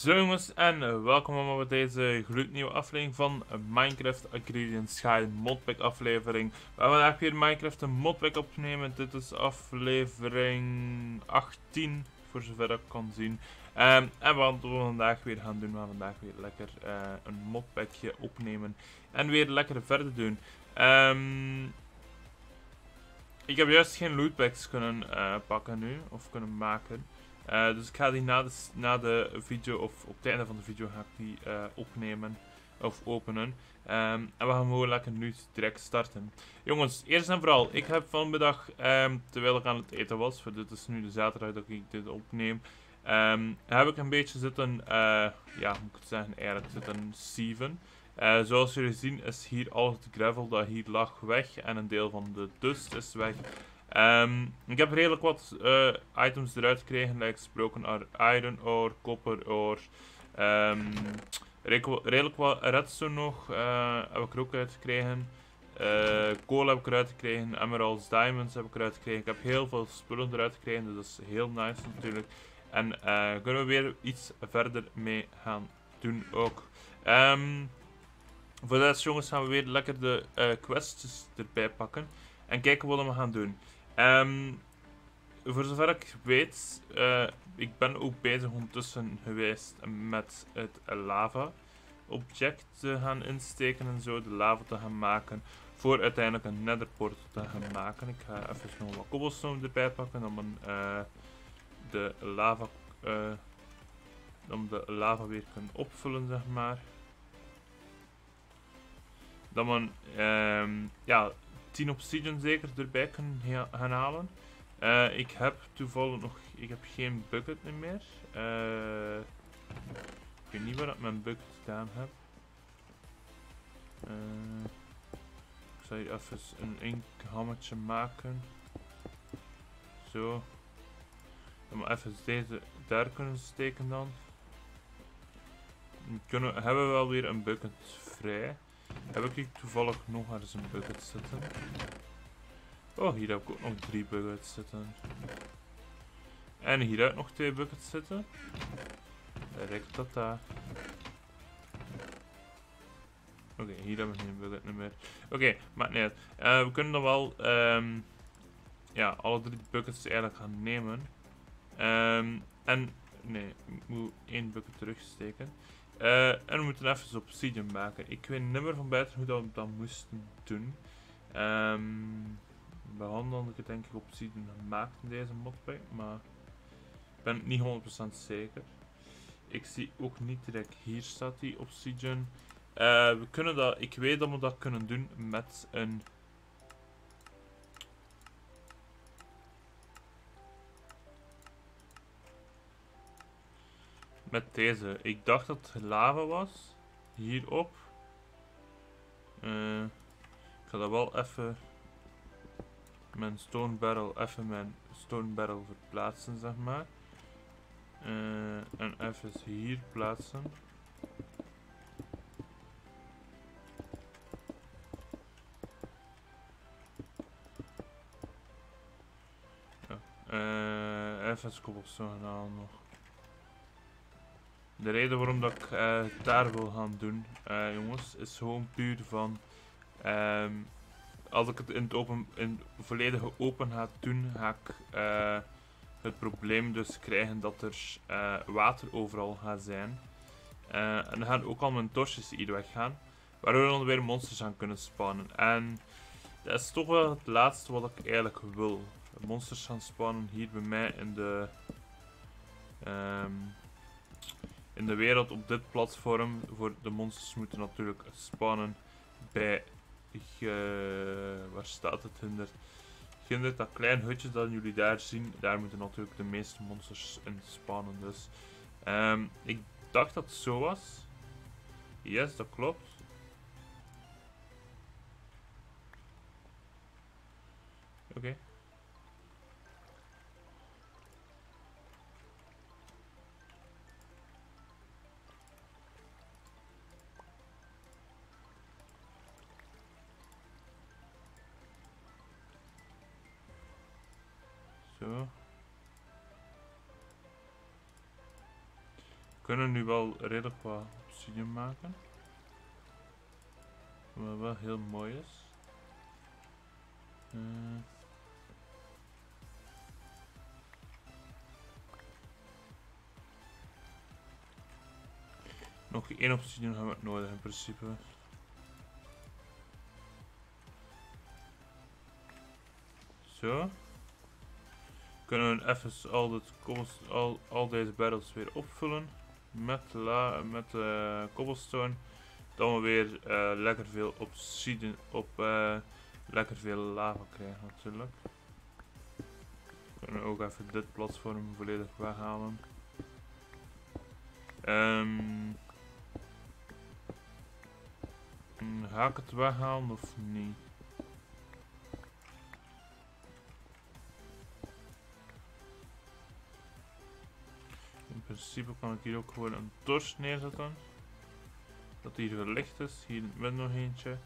Zo jongens en welkom allemaal bij deze gloednieuwe aflevering van Minecraft Agrarian Sky modpack aflevering. We gaan vandaag weer Minecraft een modpack opnemen. Dit is aflevering 18 voor zover ik kan zien. Um, en wat we vandaag weer gaan doen, we gaan vandaag weer lekker uh, een modpackje opnemen en weer lekker verder doen. Um, ik heb juist geen lootpacks kunnen uh, pakken nu, of kunnen maken. Uh, dus ik ga die na de, na de video, of op het einde van de video, ga ik die uh, opnemen. Of openen. Um, en we gaan gewoon lekker nu direct starten. Jongens, eerst en vooral, ik heb vanmiddag, um, terwijl ik aan het eten was, voor dit is nu de zaterdag dat ik dit opneem, um, heb ik een beetje zitten, uh, ja, moet ik zeggen, eigenlijk zitten sieven. Zoals jullie zien is hier al het gravel dat hier lag weg en een deel van de dust is weg. Um, ik heb redelijk wat uh, items eruit gekregen, like gesproken iron ore, copper ore, um, redelijk wat redstone nog uh, heb ik er ook uitgekregen. Uh, kool heb ik eruit gekregen, emeralds, diamonds heb ik eruit gekregen. Ik heb heel veel spullen eruit gekregen, dus dat is heel nice natuurlijk. En kunnen we weer iets verder mee gaan doen ook. Um, voor de rest jongens gaan we weer lekker de quests erbij pakken. En kijken wat we gaan doen. Um, voor zover ik weet, uh, ik ben ook bezig ondertussen geweest met het lava object te gaan insteken en zo, de lava te gaan maken, voor uiteindelijk een netherport te gaan maken. Ik ga even nog wat cobblestone erbij pakken om uh, de lava, uh, om de lava weer kunnen opvullen, zeg maar. Dat man, um, ja, 10 obsidian zeker erbij kunnen gaan halen. Uh, ik heb toevallig nog, ik heb geen bucket meer. Uh, ik weet niet waar ik mijn bucket gedaan heb. Uh, ik zal hier even een inkhammetje maken. Zo. Dan moet even deze daar kunnen steken dan. Kunnen, hebben we wel weer een bucket vrij. Heb ik hier toevallig nog eens een bucket zitten? Oh, hier heb ik ook nog drie buckets zitten. En hier heb ik nog twee buckets zitten. Direct dat daar. Oké, hier hebben we geen bucket meer. Oké, niet uit. Uh, we kunnen dan wel um, ja, alle drie buckets eigenlijk gaan nemen. Um, en, nee, ik moet één bucket terugsteken. Uh, en we moeten even obsidian maken. Ik weet niet meer van buiten hoe dat we dat moesten doen. Um, bij hand had ik het denk ik obsidian gemaakt in deze modpack, maar ik ben niet 100% zeker. Ik zie ook niet direct hier staat die obsidian. Uh, we kunnen dat, ik weet dat we dat kunnen doen met een met deze. Ik dacht dat het lava was. Hierop. Uh, ik ga dat wel even mijn stone barrel, even mijn stone barrel verplaatsen, zeg maar. Uh, en even hier plaatsen. Ja. Uh, even cobblestone halen nog. De reden waarom dat ik uh, daar wil gaan doen, uh, jongens, is gewoon puur van... Um, als ik het in het open, in volledige open ga doen, ga ik uh, het probleem dus krijgen dat er water overal gaat zijn. en dan gaan ook al mijn torches hier weggaan, waardoor dan weer monsters gaan kunnen spawnen. En dat is toch wel het laatste wat ik eigenlijk wil. Monsters gaan spawnen hier bij mij in de... Um, in de wereld op dit platform. Voor de monsters moeten natuurlijk spawnen bij... waar staat het hinder? Ginder, dat klein hutje dat jullie daar zien, daar moeten natuurlijk de meeste monsters in spawnen. Dus um, ik dacht dat het zo was. Yes, dat klopt. Kunnen nu wel redelijk wat obsidian maken. Wat wel heel mooi is. Uh, nog één obsidian hebben we nodig in principe. Zo. Kunnen we even al, dit, al, al deze barrels weer opvullen. Met, la, met uh, cobblestone. Dan we weer uh, lekker veel obsidian op uh, lekker veel lava krijgen natuurlijk. Kunnen we ook even dit platform volledig weghalen. Um, ga ik het weghalen of niet? Principe kan ik hier ook gewoon een torch neerzetten. Dat hier verlicht is. Hier met nog eentje.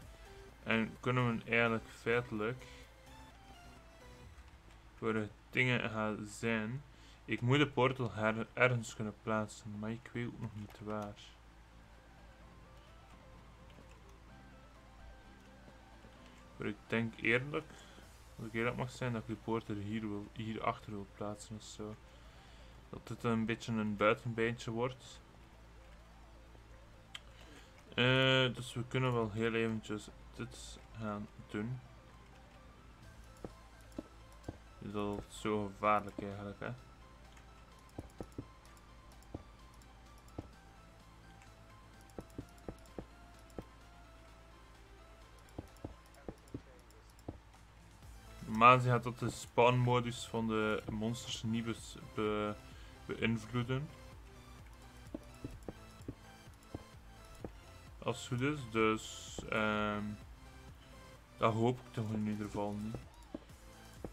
En kunnen we eigenlijk feitelijk voor de dingen gaan zijn. Ik moet de portal ergens kunnen plaatsen, maar ik weet ook nog niet waar. Maar ik denk eerlijk, als ik eerlijk mag zijn, dat ik de portal hier, hier achter wil plaatsen of zo. Dat het een beetje een buitenbeentje wordt. Uh, dus we kunnen wel heel eventjes dit gaan doen. Is dat zo gevaarlijk eigenlijk hè. Normaal gaat dat de spawnmodus van de monsters niet be beïnvloeden. Als het goed is, dus um, dat hoop ik toch in ieder geval niet.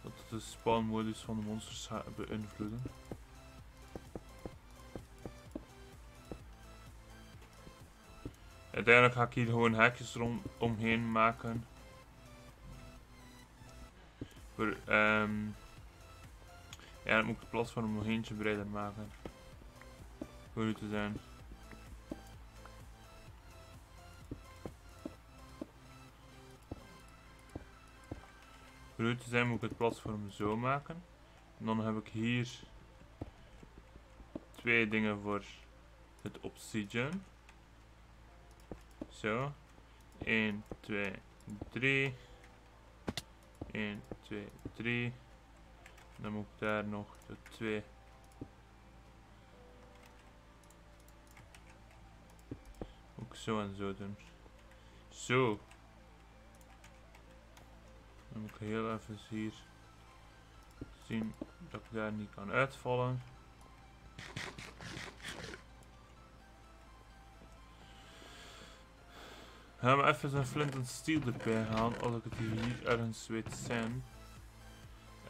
Dat de spawnmodus van de monsters gaat beïnvloeden. Uiteindelijk ga ik hier gewoon hekjes rond omheen maken. Voor, um, ja, dan moet ik de platform nog eentje breder maken. Voor u te zijn. Voor u te zijn moet ik het platform zo maken. En dan heb ik hier twee dingen voor het obsidian. Zo. 1, 2, 3. 1, 2, 3. Dan moet ik daar nog de twee. Ook zo en zo doen. Zo. Dan moet ik heel even hier zien dat ik daar niet kan uitvallen. Gaan we even een flint en steel erbij halen als ik het hier ergens weet zijn.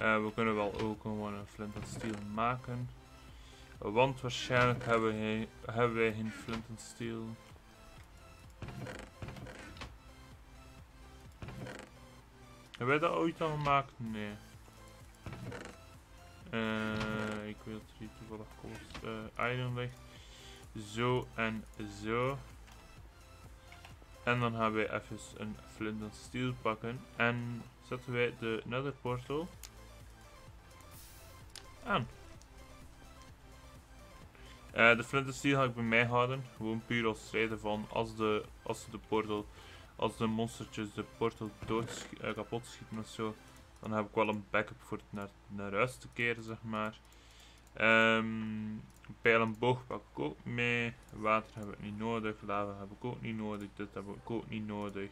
Uh, we kunnen wel ook gewoon een flint en steel maken. Want waarschijnlijk hebben wij, hebben wij geen flint en steel. Hebben wij dat ooit al gemaakt? Nee. Uh, ik weet dat er hier toevallig kost uh, iron ligt. Zo en zo. En dan gaan wij even een flint en steel pakken. En zetten wij de nether portal Uh, de flint steel ga ik bij mij houden. Gewoon puur als reden van als de, als de portal, als de monstertjes de portal dood uh, kapot schieten of zo. Dan heb ik wel een backup voor het naar, naar huis te keren, zeg maar. Um, pijl en boog pak ik ook mee. Water heb ik niet nodig. Lava heb ik ook niet nodig. Dit heb ik ook niet nodig.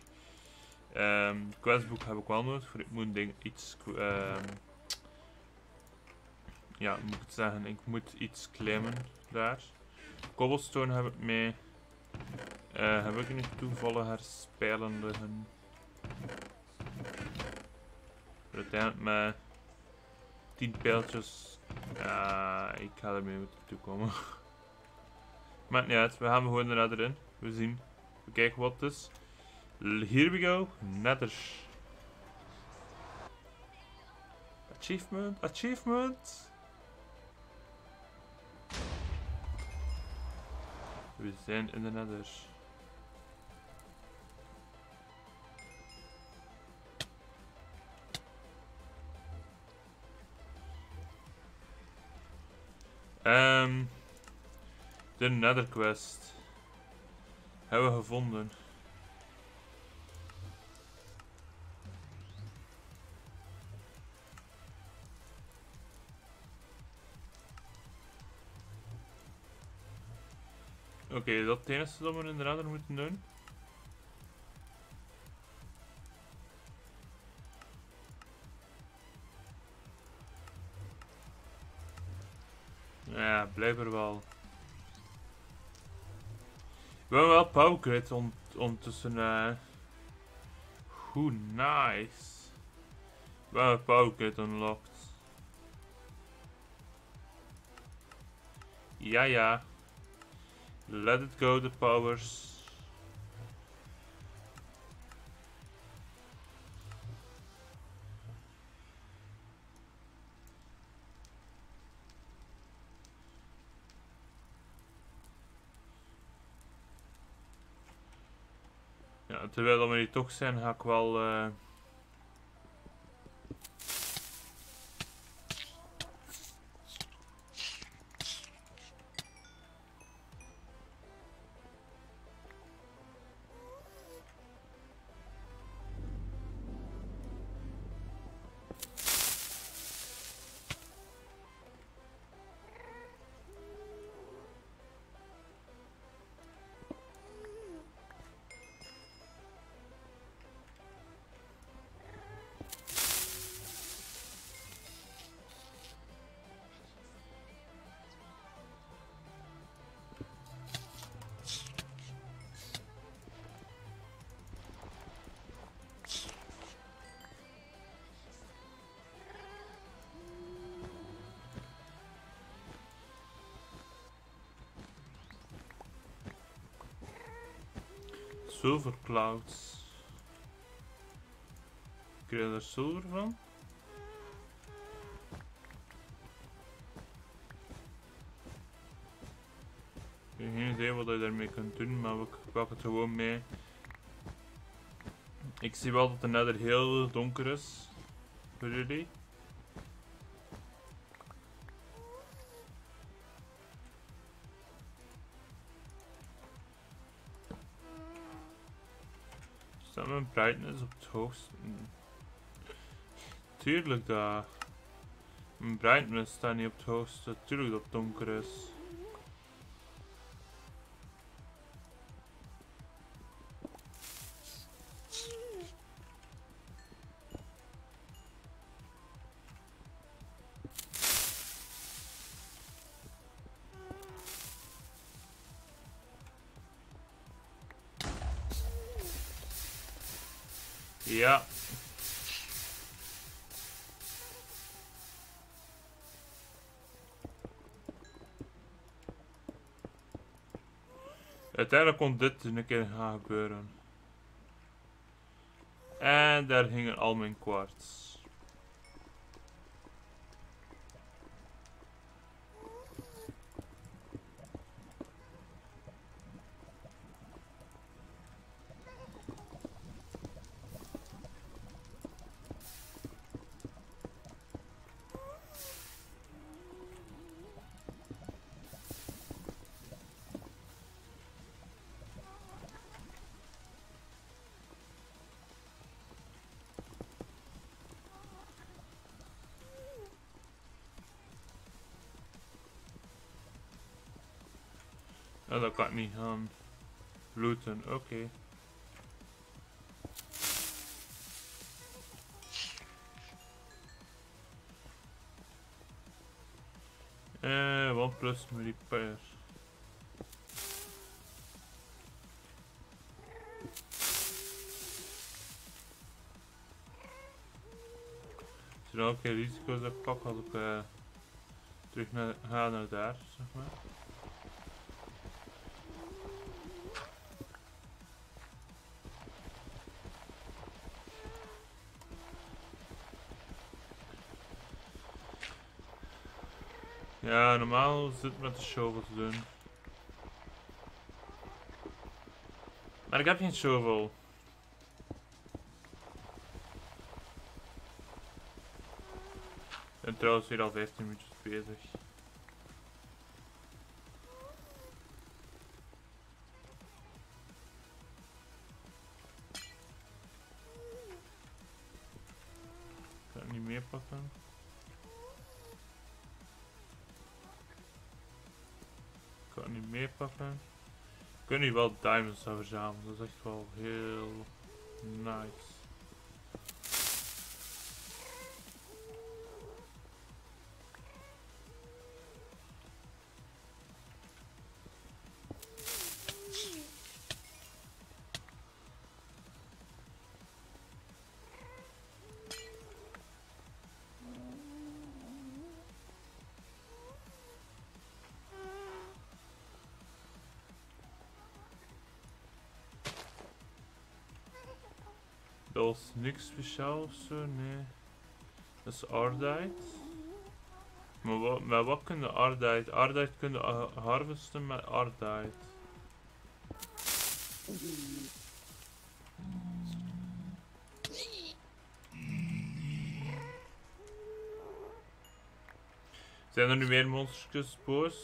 Um, questboek heb ik wel nodig. Voor ik moet ding iets um, ja, moet ik zeggen, ik moet iets claimen daar. Cobblestone heb ik mee. Uh, heb ik niet toevallig herspelen liggen? Uiteindelijk met 10 pijltjes. Ja, ik ga ermee moeten toekomen. Maar niet uit, we gaan gewoon erin. We zien. We kijken wat het is. Here we go. Nether. Achievement, achievement. We zijn in de nether. Ehm, de Nether Quest. Hebben we gevonden. Oké, dat het enige dat we in de Nether moeten doen. Ja, blijkbaar wel. We hebben wel power grid ont ondertussen. Uh... Hoe nice. We hebben power grid unlocked. Ja, ja. Let it go, the powers. Ja, terwijl we hier toch zijn, ga ik wel... Uh, Silver Clouds. Krijg er silver van? Ik heb geen idee wat je daarmee kunt doen, maar ik pak het gewoon mee. Ik zie wel dat de nether heel donker is. Voor jullie. Mijn brightness op het hoogste? Tuurlijk dat. Mijn brightness staat niet op het hoogste. Tuurlijk dat het donker is. Ja. Uiteindelijk kon dit een keer gaan gebeuren. En daar hingen al mijn kwarts. Oh, dat kan ik niet gaan looten, oké. Okay. Eh, OnePlus repair. Er zijn ook geen risico's ik pak als ik uh, terug naar, ga naar daar, zeg maar. Ja, normaal zit met de shovel te doen. Maar ik heb geen shovel. En trouwens weer al 15 minuutjes bezig. Kan niet meer pakken. Ik kan wel diamonds verzamelen, dat is echt wel heel nice. Was niks speciaals of zo, nee. Dat is Ardite. Maar wat, met wat kun je Ardite? Ardite kun je ha- harvesten met Ardite. Zijn er nu meer monstertjes boos?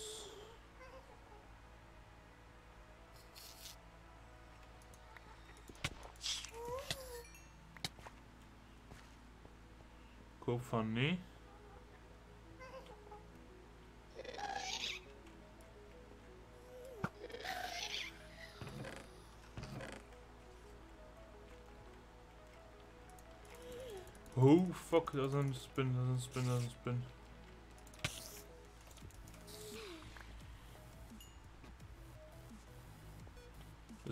Hoop van nee. Oh fuck, dat is een spin, dat is een spin, dat is een spin.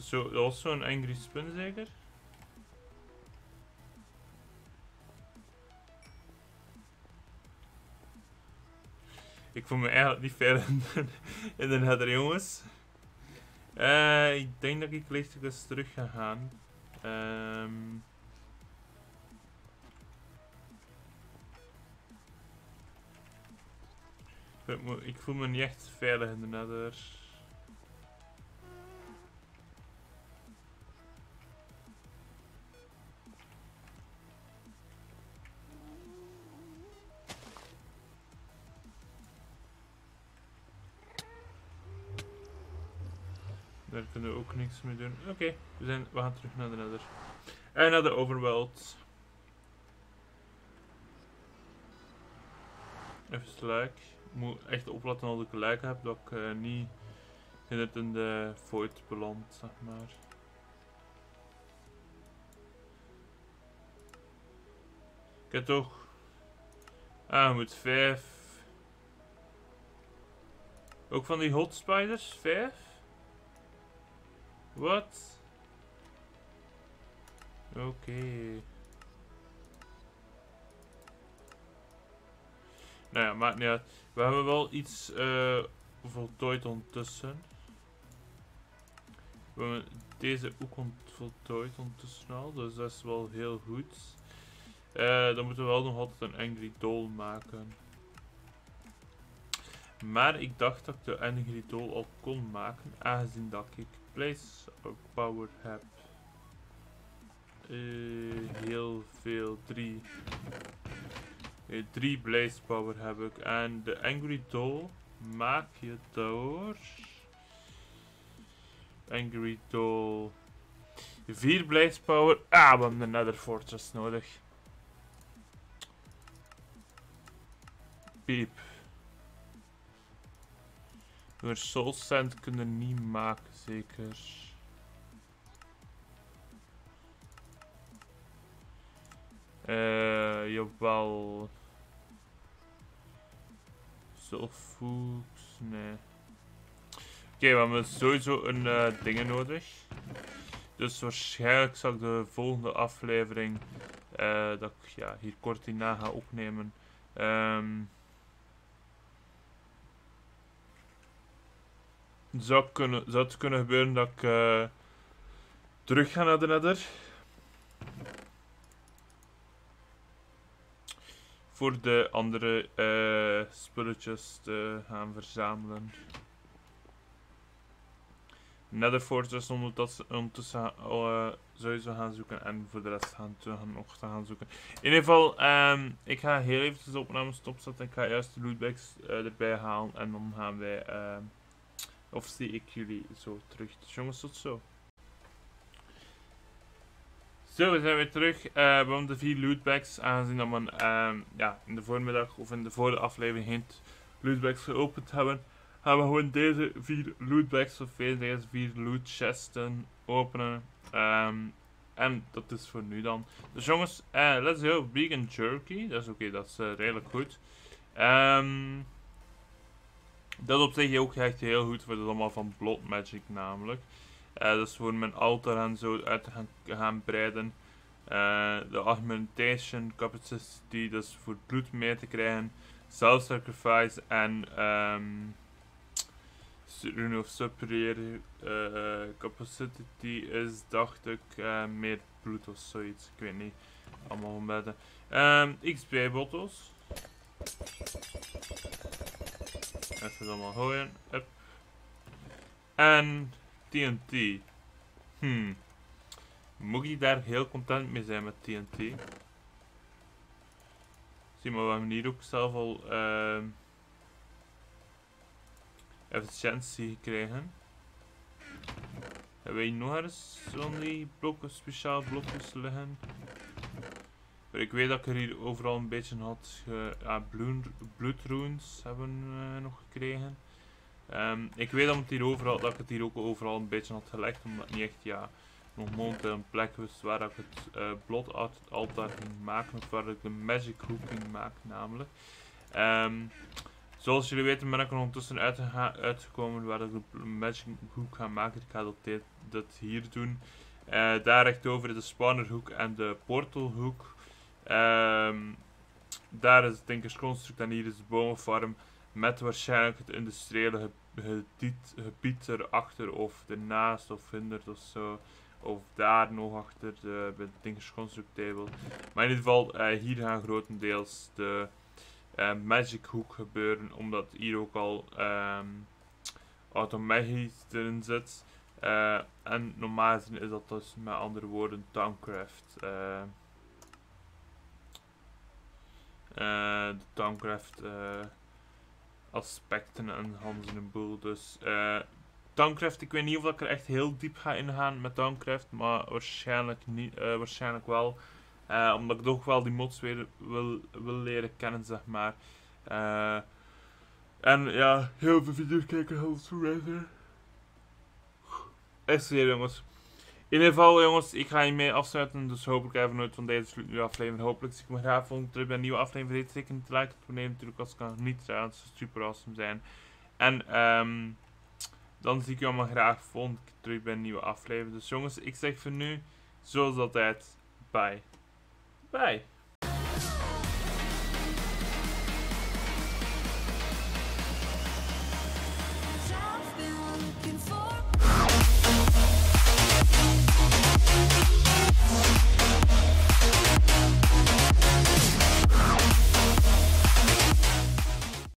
Zo, dat was zo'n angry spin zeker? Ik voel me eigenlijk niet ver in de, header, jongens. Eh, ik denk dat ik licht eens terug ga gaan. Ehm ik voel me niet echt veilig in de nether. Daar kunnen we ook niks mee doen. Oké, we, zijn, we gaan terug naar de nether. En naar de overworld. Even gelijk. Ik moet echt opletten dat ik gelijk heb, dat ik eh, niet in het in de void beland, zeg maar. Ik heb toch... Ah, moet vijf... Ook van die hot spiders? Vijf? Wat? Oké. Nou ja, uit. We hebben wel iets eh voltooid ondertussen. We hebben deze ook ont voltooid ondertussen al, dus dat is wel heel goed. Eh, dan moeten we wel nog altijd een Angry Doll maken. Maar ik dacht dat ik de Angry Doll al kon maken, aangezien dat ik Place Power heb. Eh, heel veel, drie. Eh, drie Blaze Power heb ik. En de Angry Doll maak je door... Angry Doll... Vier Blaze Power. Ah, we hebben de Nether Fortress nodig. Piep. Door Soul Sand kunnen niet maken, zeker. Eh, jawel. Sulfoods, nee. Oké, we hebben sowieso een eh dingen nodig. Dus waarschijnlijk zal ik de volgende aflevering, eh, dat ik ja, hier kort hierna ga opnemen. Ehm zou, kunnen, zou het kunnen gebeuren dat ik eh, terug ga naar de nether. Voor de andere eh, spulletjes te gaan verzamelen. Nether Fortress ondertussen uh, sowieso gaan zoeken. En voor de rest gaan we nog te gaan zoeken. In ieder geval, um, ik ga heel even de opname stopzetten. Ik ga juist de lootbags erbij halen. En dan gaan wij... Uh, of zie ik jullie zo terug. Jongens, tot zo. Zo, we zijn weer terug. Uh, we hebben de vier lootbags. Aangezien dat we um, ja, in de voormiddag of in de vorige aflevering geen lootbags geopend hebben gaan we gewoon deze vier lootbags of deze vier loot chesten openen. Um, en dat is voor nu dan. Dus jongens, uh, let's go. Vegan jerky. Dat is oké, dat is uh, redelijk goed. Um, dat op zich ook echt heel goed voor het allemaal van Blood Magic namelijk. Uh, is voor mijn altar en zo uit gaan, gaan breiden. de augmentation capacity, is voor bloed mee te krijgen. Self-sacrifice en... Um, rune of superior uh, capacity is, dacht ik, uh, meer bloed of zoiets. Ik weet niet. Allemaal bedden. Um, XP Even allemaal gooien. En TNT. Hmm. Moet ik daar heel content mee zijn met TNT? Zie maar, we hebben hier ook zelf al... Uh, efficiëntie gekregen. Hebben wij nog eens zo'n die blokken, speciaal blokjes liggen? Ik weet dat ik er hier overal een beetje had. Ja, bloedrunes hebben we nog gekregen. Um, ik weet dat, het hier overal, dat ik het hier ook overal een beetje had gelegd. Omdat niet echt ja, nog momenteel een plek was waar ik het uh, blot altaar ging maken. Of waar ik de magic hook ging maken namelijk. Um, Zoals jullie weten ben ik er ondertussen uitgekomen waar ik de Magic Hook ga maken. Ik ga dat, hier doen. Uh, daar rechtover de Spawner Hook en de Portal Hook. Um, daar is het Tinkersconstruct en hier is de bomenfarm. Met waarschijnlijk het industriële gebied, erachter of ernaast of hindert of zo. Of daar nog achter de, bij de table. Maar in ieder geval, uh, hier gaan grotendeels de uh, Magic Hook gebeuren, omdat hier ook al um, automagisch erin zit. Uh, en normaal is dat dus met andere woorden Towncraft. Uh, de Towncraft aspecten en Hans in een boel. Dus Towncraft, ik weet niet of ik er echt heel diep ga ingaan met Towncraft, maar waarschijnlijk, niet, waarschijnlijk wel. Omdat ik toch wel die mods weer wil, wil leren kennen, zeg maar. En ja, heel veel video's kijken, heel verwijzen. Echt zeer jongens. In ieder geval jongens, ik ga hiermee afsluiten. Dus hopelijk even nooit van deze nieuwe aflevering. Hopelijk zie ik me graag volgende terug bij een nieuwe aflevering. Vergeet zeker niet te liken. Te natuurlijk als kan niet zijn. Het zou super awesome zijn. En um, dan zie ik je allemaal graag volgende keer terug bij een nieuwe aflevering. Dus jongens, ik zeg voor nu, zoals altijd, bye. Bye.